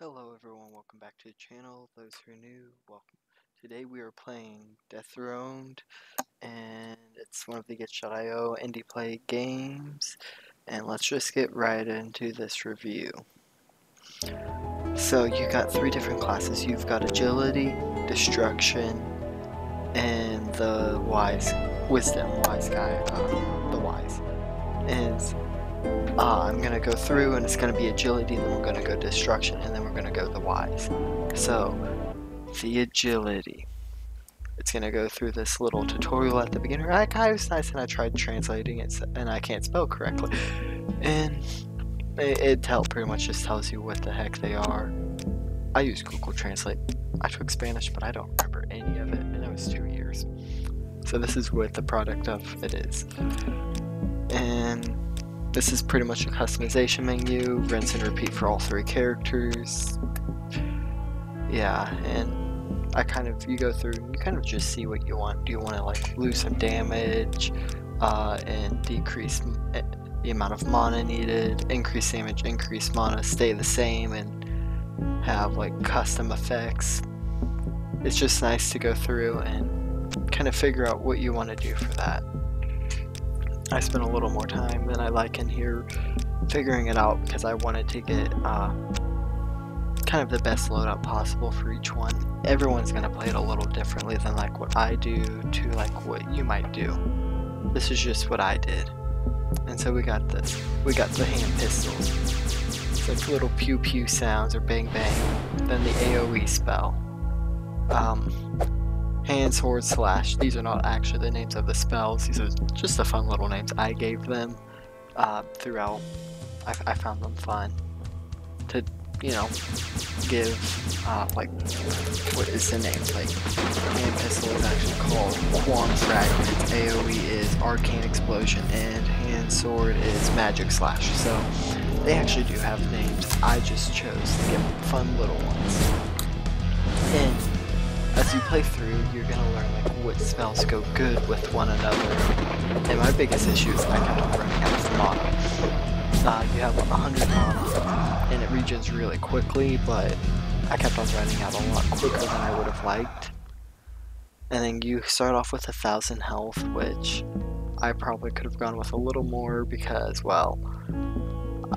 Hello everyone, welcome back to the channel. Those who are new, welcome. Today we are playing Deathroned, and it's one of the itch.io indie play games. And let's just get right into this review. So you got three different classes. You've got Agility, Destruction, and the Wise, Wisdom, Wise guy, uh, the Wise. And uh, I'm gonna go through and it's gonna be agility, then we're gonna go destruction, and then we're gonna go the wise. So, the agility. It's gonna go through this little tutorial at the beginning. I kind of nice, and I tried translating it, and I can't spell correctly. And it, it tell pretty much just tells you what the heck they are. I use Google Translate. I took Spanish, but I don't remember any of it, and it was two years. So this is what the product of it is. And this is pretty much a customization menu, rinse and repeat for all three characters. Yeah, and I kind of, you go through and you kind of just see what you want. Do you want to like lose some damage uh, and decrease eh, the amount of mana needed, increase damage, increase mana, stay the same, and have like custom effects. It's just nice to go through and kind of figure out what you want to do for that. I spent a little more time than I like in here figuring it out because I wanted to get uh, kind of the best loadout possible for each one. Everyone's going to play it a little differently than like what I do to like what you might do. This is just what I did. And so we got this. We got the hand pistols. It's like little pew pew sounds or bang bang. Then the AoE spell. Um, hand, sword, slash. These are not actually the names of the spells. These are just the fun little names I gave them uh, throughout. I, I, found them fun to, you know, give, uh, like, what is the name? Like, hand pistol is actually called Quan Fragment. AoE is Arcane Explosion, and hand sword is Magic Slash. So, they actually do have names. I just chose to give them fun little ones. And as you play through, you're gonna learn like what spells go good with one another. And my biggest issue is I kept on running out of mana. Uh, you have 100 mana, and it regens really quickly, but I kept on running out a lot quicker than I would have liked. And then you start off with a thousand health, which I probably could have gone with a little more because, well,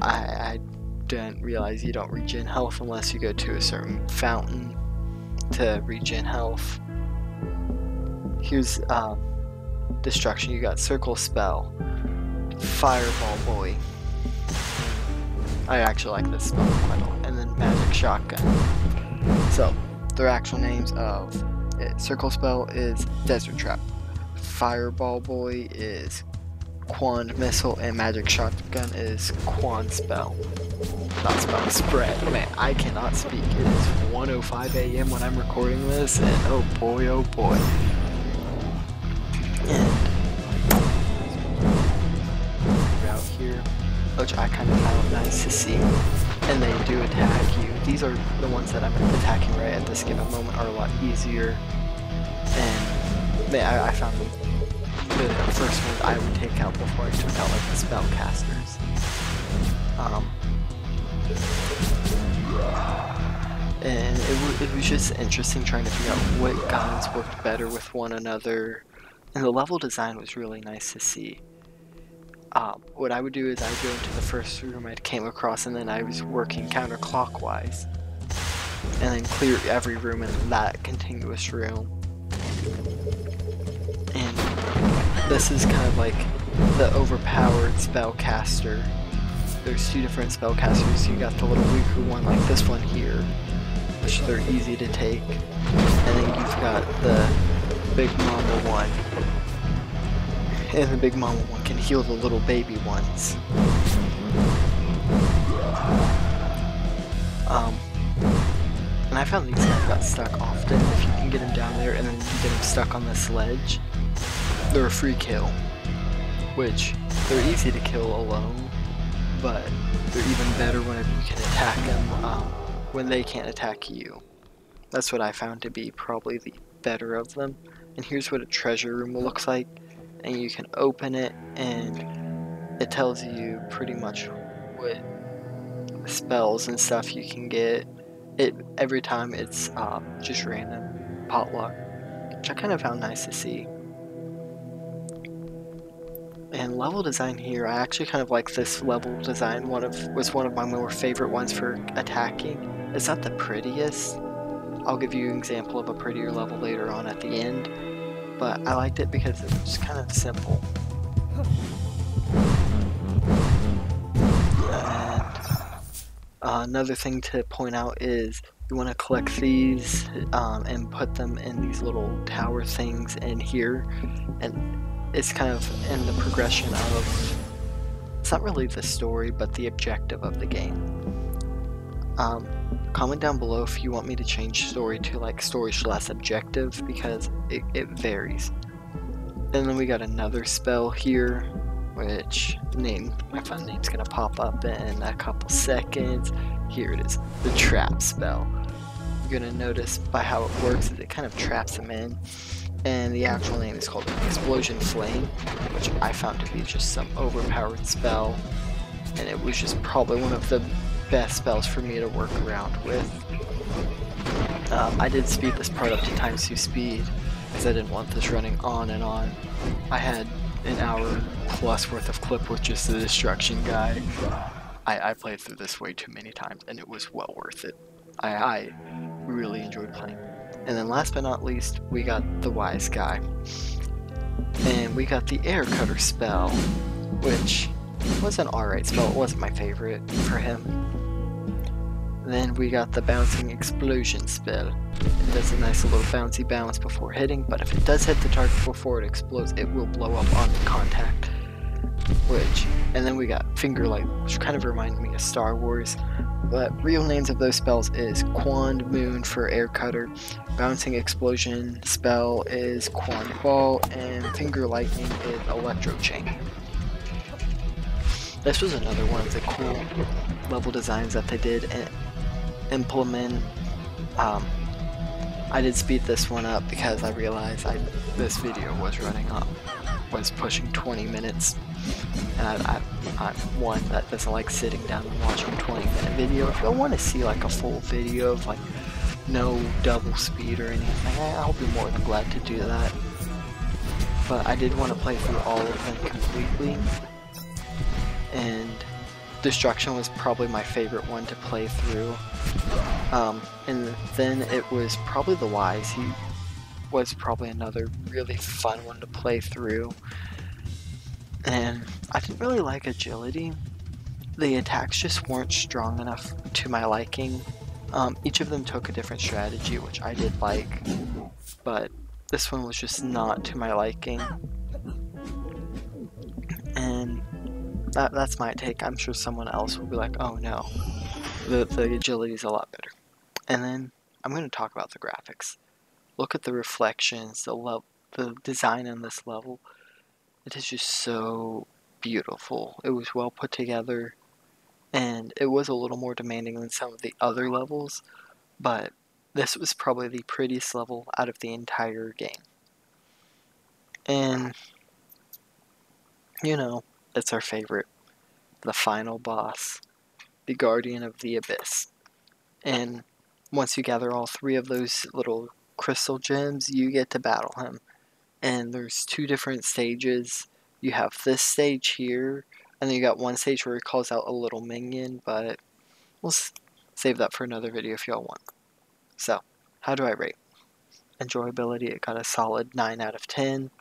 I, I didn't realize you don't regen health unless you go to a certain fountain to regen health. Here's um, destruction. You got circle spell, fireball boy. I actually like this spell quite a lot. And then magic shotgun. So their actual names of it. circle spell is desert trap. Fireball boy is Quan missile and magic shotgun is Quand spell. Not spell spread. Man, I cannot speak. It is 1:05 a.m. when I'm recording this, and oh boy, oh boy. And out here, which I kind of found nice to see. And they do attack you. These are the ones that I'm attacking right at this given moment are a lot easier. And man, I, I found them the first ones I would take out before I took out like the spellcasters. Um, and it, it was just interesting trying to figure out what guns worked better with one another. And the level design was really nice to see. Um, what I would do is I would go into the first room I came across and then I was working counterclockwise. And then clear every room in that continuous room. This is kind of like the overpowered spellcaster. There's two different spellcasters. You got the little weaker one like this one here, which they're easy to take. And then you've got the big mama one. And the big mama one can heal the little baby ones. Um, and I found these guys got stuck often. If you can get them down there and then get them stuck on this ledge, they're a free kill, which they're easy to kill alone, but they're even better whenever you can attack them um, when they can't attack you. That's what I found to be probably the better of them. And here's what a treasure room looks like, and you can open it, and it tells you pretty much what spells and stuff you can get it every time it's um, just random potluck, which I kind of found nice to see. And level design here, I actually kind of like this level design. One of was one of my more favorite ones for attacking. It's not the prettiest. I'll give you an example of a prettier level later on at the end, but I liked it because it was kind of simple. Uh, another thing to point out is you want to collect these um, and put them in these little tower things in here and it's kind of in the progression of it's not really the story but the objective of the game um, comment down below if you want me to change story to like story slash objective because it, it varies and then we got another spell here which name my fun name's gonna pop up in a couple seconds. Here it is, the trap spell. You're gonna notice by how it works is it kind of traps them in. And the actual name is called Explosion Flame, which I found to be just some overpowered spell. And it was just probably one of the best spells for me to work around with. Um, I did speed this part up to times 2 speed because I didn't want this running on and on. I had an hour plus worth of clip with just the destruction guy. I, I played through this way too many times and it was well worth it. I, I really enjoyed playing. And then last but not least, we got the wise guy. And we got the air cutter spell, which was an alright spell. It wasn't my favorite for him. Then we got the bouncing explosion spell. It does a nice little bouncy bounce before hitting, but if it does hit the target before it explodes, it will blow up on contact. Which, and then we got Finger Light, which kind of reminds me of Star Wars. But real names of those spells is Quand Moon for Air Cutter, Bouncing Explosion spell is Quand Ball, and Finger Lightning is Electro Chain. This was another one of the cool level designs that they did implement. Um, I did speed this one up because I realized I this video was running up, was pushing 20 minutes, and I, I, am one that doesn't like sitting down and watching a 20 minute video. If you want to see like a full video of like no double speed or anything, I, I'll be more than glad to do that. But I did want to play through all of them completely, and Destruction was probably my favorite one to play through. Um, and then it was probably the Wise. He was probably another really fun one to play through. And I didn't really like agility. The attacks just weren't strong enough to my liking. Um, each of them took a different strategy, which I did like, but this one was just not to my liking. And that, that's my take. I'm sure someone else will be like, oh no, the, the agility is a lot better. And then I'm going to talk about the graphics. Look at the reflections, the the design on this level. It is just so beautiful. It was well put together, and it was a little more demanding than some of the other levels, but this was probably the prettiest level out of the entire game. And, you know, it's our favorite, the final boss, the Guardian of the Abyss. And once you gather all three of those little crystal gems, you get to battle him. And there's two different stages. You have this stage here, and then you got one stage where he calls out a little minion, but we'll save that for another video if y'all want. So, how do I rate? Enjoyability, it got a solid 9 out of 10.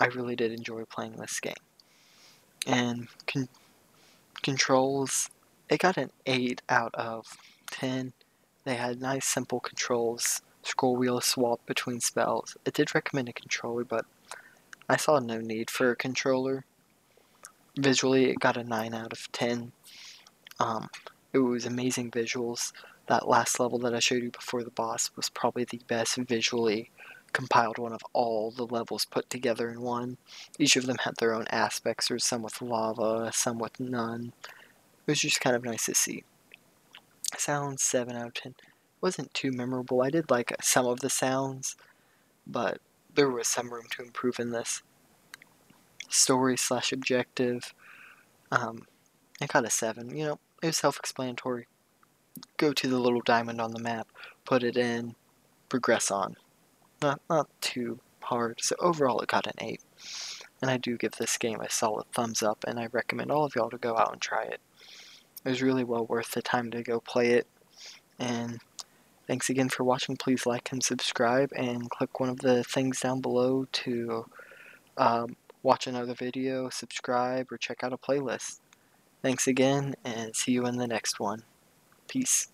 I really did enjoy playing this game and con controls it got an 8 out of 10 they had nice simple controls scroll wheel swap between spells it did recommend a controller but I saw no need for a controller visually it got a 9 out of 10 um, it was amazing visuals that last level that I showed you before the boss was probably the best visually compiled one of all the levels put together in one. Each of them had their own aspects, or some with lava, some with none. It was just kind of nice to see. Sounds 7 out of 10. Wasn't too memorable. I did like some of the sounds, but there was some room to improve in this. Story slash objective. Um, I got a 7. You know, it was self explanatory. go to the little diamond on the map, put it in, progress on. Not, not too hard. So overall it got an 8. And I do give this game a solid thumbs up and I recommend all of y'all to go out and try it. It was really well worth the time to go play it. And thanks again for watching. Please like and subscribe and click one of the things down below to um, watch another video, subscribe, or check out a playlist. Thanks again and see you in the next one. Peace.